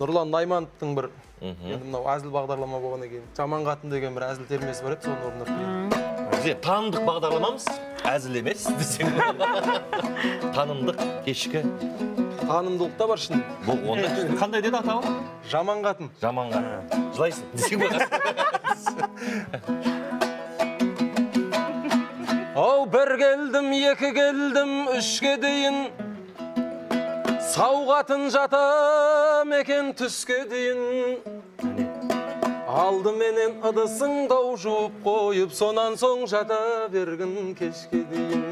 нұрлан наймановтың бір енді мынау әзіл бағдарлама болғаннан кейін жаман қатын деген бір әзіл термесі бар еді соны орындап берейін бізде танымдық бағдарламамыз әзіл емес десең. Танымдық кешкі. Танымдылық та бар ішінде бұл онда қандай деді атауы? Жаман қатын. Жаман қатын. жылайсың десең ау бір келдім екі келдім үшке дейін. Сауғатын жатам екен түске дейін. Алдыменен дау жуып қойып сонан соң жата бергін кешке дейін.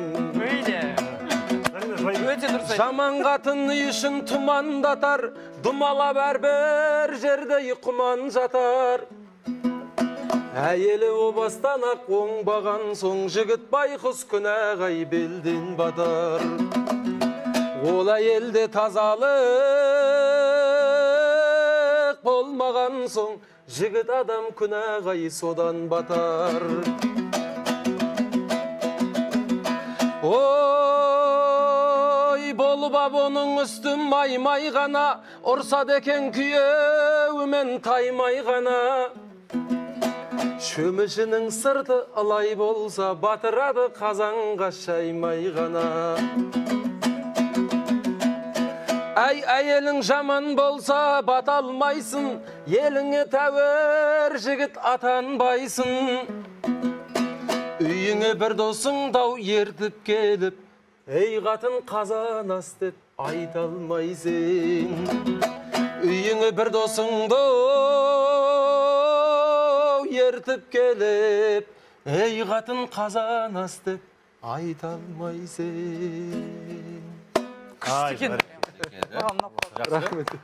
Өте дұрыс жаман қатын үй ішін тұмандатар думалап әрбір жерде құман жатар. Әйелі о бастан ақ оңбаған соң жігіт байқұс күнәғай белден батар. Ол әйелде тазалық болмаған соң жігіт адам күнәғай содан батар ой болбап оның үсті маймай ғана ұрсады екен күйеуімен таймай ғана шөмішінің сырты ылай болса батырады қазанға шаймай ғана әй әйелің жаман болса бата алмайсың еліңе тәуір жігіт атанбайсың. Үйіңе бір досың дау ертіп келіп ей қатын қазан ас деп айта алмайсың үйіңе бір досыңды ертіп келіп ей қатын қазан ас деп айта алмайсың Күшті екен. Rahmetli.